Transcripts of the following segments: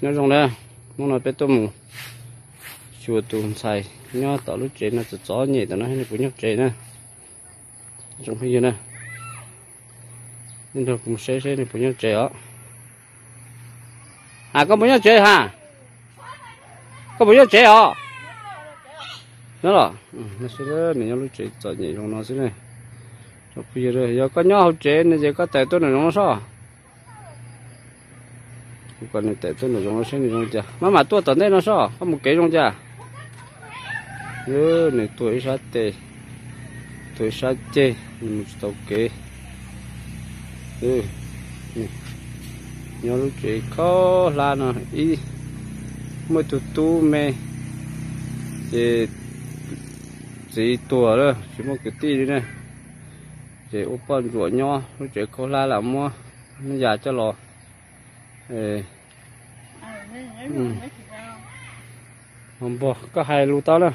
nó rong đây mong là bé tôm chùa tùng xài nhớ tao lúc chế nó tự gió nhẹ tao nó hay cũng nhóc chế nè. Trong khi nè. Nên được cũng xế xế này cũng nhóc chế đó. À có muốn nhóc chế ha, có muốn nhóc chế hả? Nó là ừ, nó sẽ đó mình nhóc lúc chế gió nhẹ trong nó sẽ này. Trong khi rồi giờ có nhóc chế nên giờ có tài tôi này nó sao? Còn này tại tôi nó giống nó xem giống chả mà mà tôi tận đây nó sao có một cái giống chả ơ này tuổi sát tê tuổi sát chê một tàu kế ừ nhớ lúc chị có là nó ý mới tụt tu mê chị chị tuổi đó chỉ một cái tí nữa chị ốp con ruột nho lúc chị có là là mua nó già cho lò ê không bỏ có hai lú tao nữa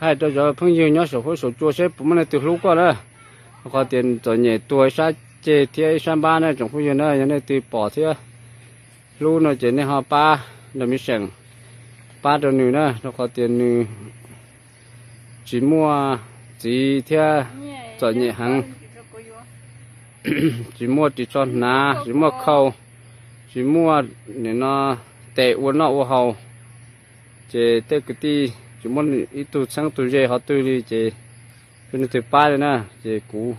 hai cho cho phong yêu nhớ sổ phối sổ chua xếp bụng này từ lúc qua đó có tiền cho nhẹ tuổi sa chế thiê san ba này trong phong yêu nữa này từ bỏ thiê lú nó chế này họ ba là mi sừng ba đồ nữ nữa nó có tiền nữ chỉ mua chỉ thiê cho nhẹ hàng chỉ mua chỉ cho ná chỉ mua khâu chỉ mua để nó tệ uốn nó uốn hầu chỉ tới cái ti chỉ muốn ít tu sáng tu dễ họ tu đi chỉ cái này từ ba rồi nè chỉ cũ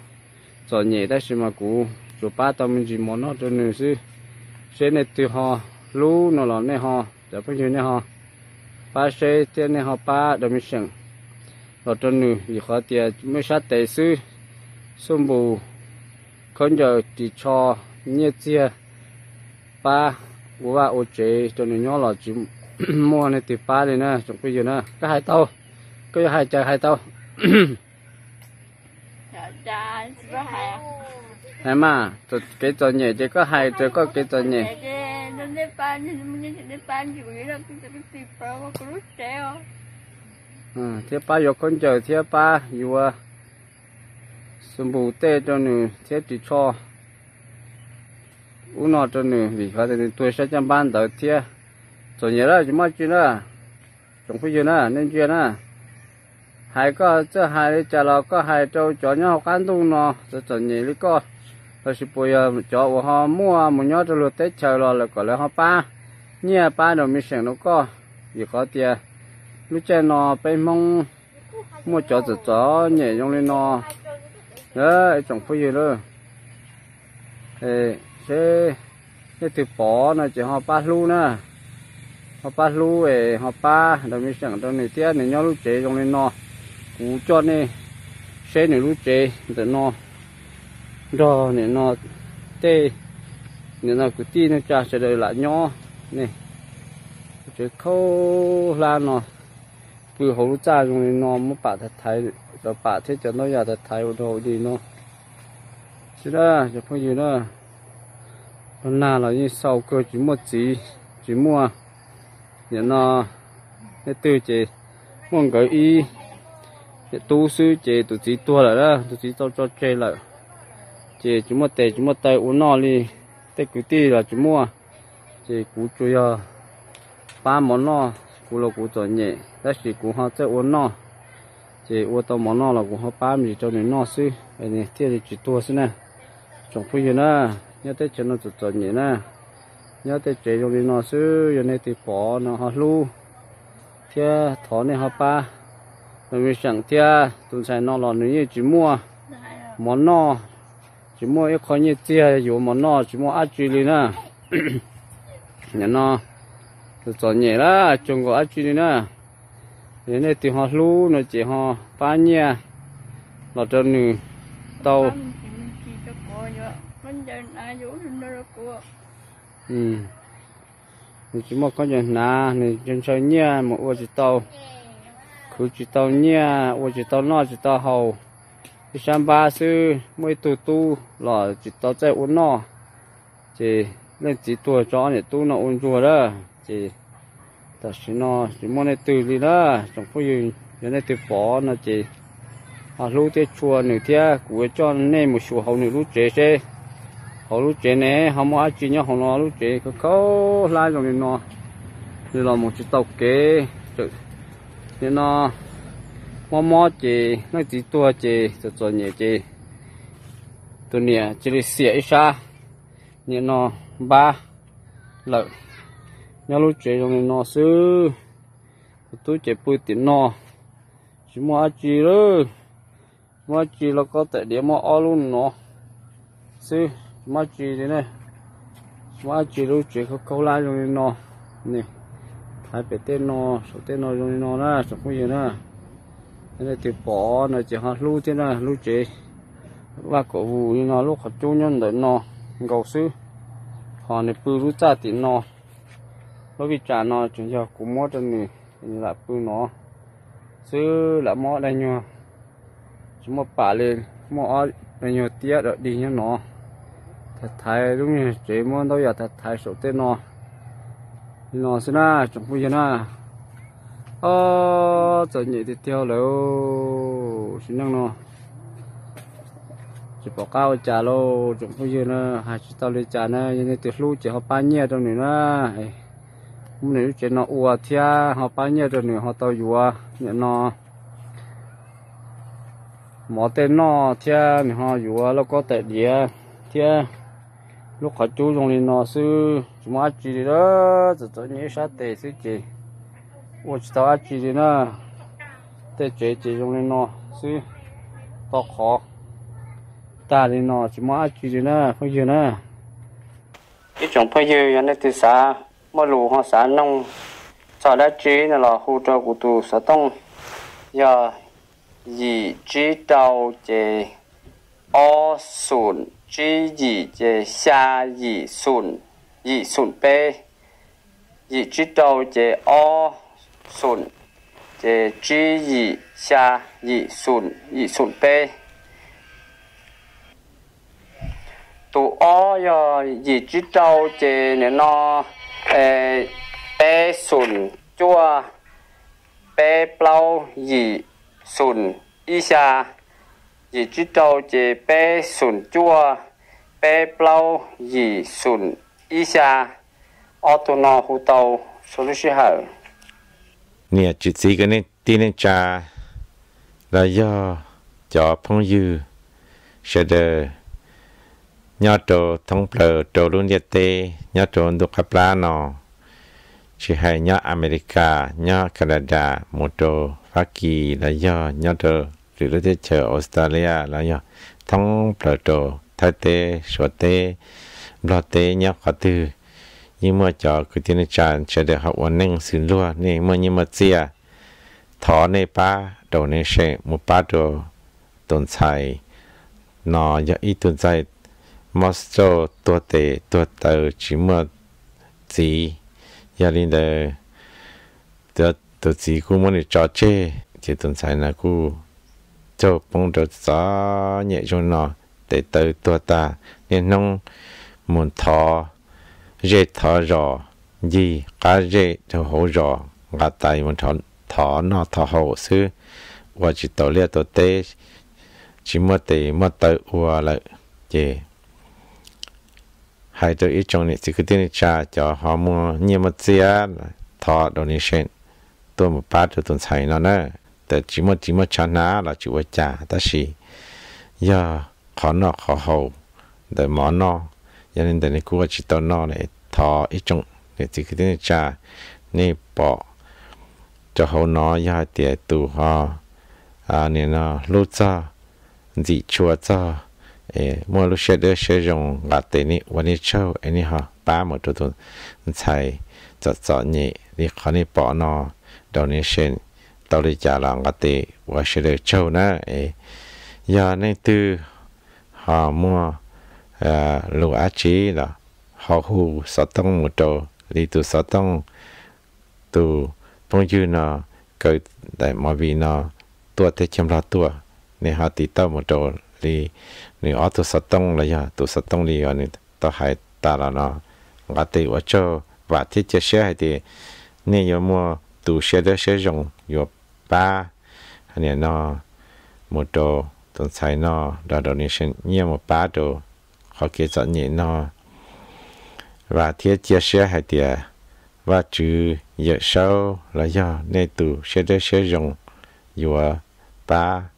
cho nhẹ đấy xí mà cũ cho ba tao mình chỉ muốn nó cho nữa chứ sẽ này từ họ lú nó là này họ để bây giờ này họ ba sẽ tiền này họ ba đồng mình xem rồi cho nữa vì họ tiền mới sát tệ sư xung bù không giờ chỉ cho nhẹ chia ba của ô chế cho nên nhỏ là chỉ mua này từ ba này nè trong bây giờ nè cái hai tàu cái hai trời hai tàu hai mà tôi cái trò nhẹ chỉ có hai chỉ có cái trò nhẹ. Ừ thế ba giờ con chờ thế ba dù à sum bù tê cho nữ thế chỉ cho u nọ cho nên vì phải thì tôi sẽ chăm ban đầu thế rồi nhớ là chúng mất chuyện đó chúng phải chuyện đó nên chuyện đó hai cái chứ hai trả lời có hai trâu chó nhau cán tung nó rồi rồi nhớ lý có rồi sẽ bây giờ cho họ mua một nhớ cho lượt tết chờ rồi là có lẽ họ ba nhẹ ba rồi mình xem nó có vì có tiền lúc trên nó bên mong mua chó cho chó nhẹ trong lên nó đấy chẳng phải gì đâu ê thế cái từ bỏ nó chỉ họ ba lu nè. Họ ba lu ê họ ba rồi mình chẳng đâu này tiếc này nhau lu chế trong này nọ. Cú cho này xe này lu chế từ nọ. Rồi này nọ, tê. Này nọ cứ tin nó cha sẽ đời lại nhỏ này chế khâu lan nó cứ hậu cha trong này nọ mới bà thật thái rồi bà thế cho nó giờ thật thái rồi đi nó chứ đó, chứ phải gì đó nó nay là như sau cơ chỉ mua chỉ chỉ mua nhận nó để tư chế. Muốn cái y để tu sư chế tụ chỉ tua lại đó tụ chỉ cho cho chế lại. Chế chỉ mua tệ chỉ mua tay uống nó đi. Tệ cứ ti là chỉ mua. Chế cú chơi, à ba món nó cú là cú chọn nhẹ. Đó chỉ cú họ chơi uống nó chế uống tao món nó là cú họ ba mình cho nên nó sư. Cái này tiếc thì chỉ tua sư nè. Trong phu nhân nè nhớ tới cho nó tụt tụt nhẹ nè. Nhớ tới chế trong đi nó sư giờ này thì bỏ nó họ lu thế thỏ này họ ba rồi mình chẳng tia tụi sai nó là nếu như chỉ mua. Món nó chỉ mua ít khó như tia dù món nó chỉ mua ăn chui đi nè. Nhớ nó tụt tụt nhẹ đó trồng có ăn chui đi nè. Giờ này thì họ lu nó chỉ họ ba nhia. Là cho nữ tàu ừ. Chỉ một con nhà nà này chân chơi nhia một ô chỉ tàu cứ chỉ tàu nhia ô chỉ tàu nọ, chỉ tàu hầu. Thì sang ba sư mới tu tu, là chỉ tàu chạy uốn nọ. Chỉ lên chỉ tua chó này tu nó uốn chùa đó. Chỉ ta chỉ nó chỉ muốn này từ đi đó. Trong phố gì giờ này từ bỏ nó chỉ. À lúc thế chùa nửa thế của cho nên một số hầu nửa lúc chế chế họ lúc chế nè họ mua chỉ nhớ họ nó lúc chế có có lai rồi nó như là một chiếc tàu kế nên nó mò mò chị nó chỉ tua chị cho cho nhẹ chị tụi nhẹ chỉ là xỉa ít xa nên nó ba. Lợi nhớ lúc chị rồi nó sư tôi chế bùi tiền nó chỉ mua chị rồi mua chị là có thể để mua luôn nó sư mà chỉ thế này mà chỉ lúc chỉ có câu lại rồi nó nè hai bé tên nó số tên nó rồi nó na số không gì na nên thì bỏ nó chỉ học lúc thế na lúc chỉ và cổ vụ như nó lúc học chú nhân để nó gấu sư họ này bự lúc ra thì nó bởi bị trả nó chúng giờ cũng mất rồi nè, như là bự nó sư là mất đây nhau chúng mà bà lên mất đây nhau tiếc rồi đi như nó thật thái đúng như chế muốn đâu giờ thật thái số tên nó. Nó xin na chúng bây giờ na ờ giờ nhị thì theo lâu xin năng nó. Chỉ bỏ cao trả lô chúng bây giờ na hai chỉ tao lấy trả na như thế lưu chỉ họ bán nhẹ trong này na hôm nay chỉ nó ua thia, họ bán nhẹ trong này, họ tao ua nhẹ nó. Mỏ tên nó thia mình họ ua nó có tệ địa thia lúc họ chú dùng này nó sư chúng ta chỉ đó chỉ cho nhớ sát tệ sư chỉ ua chỉ tao chỉ đi na tệ chế chỉ dùng này nó sư to khó ta đi nó chỉ mua chỉ đi na phải giờ na cái chung phải giờ anh ấy từ xa mà lù họ xa nông sau đó chỉ là hỗ trợ của tụ xã tông giờ gì chỉ đầu chế ô sùn chỉ gì chế xa gì sùn gì sùn bê gì chỉ đầu chế o sùn chế chỉ gì xa gì sùn gì sùn bê tụ o yo gì chỉ trâu chè nè nó ê pe sùn chua, pe plau gì sùn y xa chỉ chỉ đầu chỉ bé sùn chua bé plau gì sùn ý xa ô tô nó hụ tàu, số lúc xí hở. Nè chỉ chỉ cái này tin nên cha là do cho phong dư, sẽ đờ nhớ trâu thông bờ trâu luôn nhiệt tê nhớ trâu đục hấp lá nọ. Chỉ hay nhớ America nhớ Canada, một trâu Hoa Kỳ là do nhớ trâu rồi đó chờ Australia là do thông bờ trâu thái tê số tê lo tê nhớ khó tư nhưng mà cho cái tiền tràn sẽ được học ổn định xử lúa này mà nhưng mà chia thọ này ba đầu này sẽ một ba đồ tồn tại nó giờ ít tồn tại มอสโจตัวเตตัวเตอจิมอจียาลินเดตัวตัวจีกูมันจอเจจะตุนใส่นะกูโจปงตัวจ้าเนี่ยจนเนาะเตเตอตัวตาเนี่ยน้องมุนทอเจทอรอยีกาเจทอหัวรอกาตายมันทอทอนอทอหัวซื้อว่าจิตตัวเลีย cho bông đồ gió nhẹ cho nó để tới tua ta nên nông muốn thọ rễ thọ rò gì cá rễ cho hổ rò gà tay muốn thọ thọ nó thọ hổ sư và chỉ tổ liệt tổ tế, chỉ mất tệ mất tới ua lợi gì hai tôi ít trong này chỉ cứ tin cha cho họ mua nhiều mất tiền thọ đồ này xem tôi một bát tôi tuần xài nó nữa แต่จิมจิมชนะเราจิวจ่าแต่สิยาขอนอขอหูแต่หมอนอยันแต่ในกูจิตนอเนี่ยทออีจงเนี่ยจิคือเนี่ยจ่านี่ปอจะหูนอยาเตียตูฮออ่าเนี่ยนะลูจ้าจิชัวจ้าเอ๋มัวลูเชเดอเชยงกาเตนี่วันนี้เช้าไอ้นี่ฮะป้าหมดตัวตัวใช่จอดจอดนี่นี่ขอนี่ปอนอดอนิเชน tao đi trả lòng cái tệ và sẽ được châu na giờ nên từ họ mua à, lúa á chí là họ hù sáu tông một trâu đi từ sáu tông từ phong dư nó cái đại mà vì nó tua thế chăm lo tua nên họ tí tao một trâu đi ni ở tu sát tông là ya tu sát tông đi anh ta hay ta là nó ngã tị ở chỗ và thiết chế xe thì, nên mua từ xe đó xe dùng yo ba. Anh nó một đồ tuần sai nó đã donation nhiều một ba đồ họ kia chọn nhẹ nó và thiết chế sẻ hai thì và chữ giờ sau là do nên tu sẽ để sử dụng vừa ba.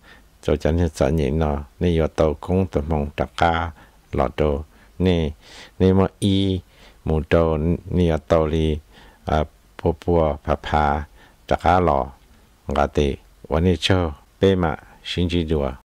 Cho chân nên sợ nhị nó nên giờ tàu cũng tụ mong đặc ca lọt đồ nên nên mà y một đồ nên giờ tàu đi à bùa bùa phà phà đặc ca lọ 我哋，我哋叫白马星期六啊。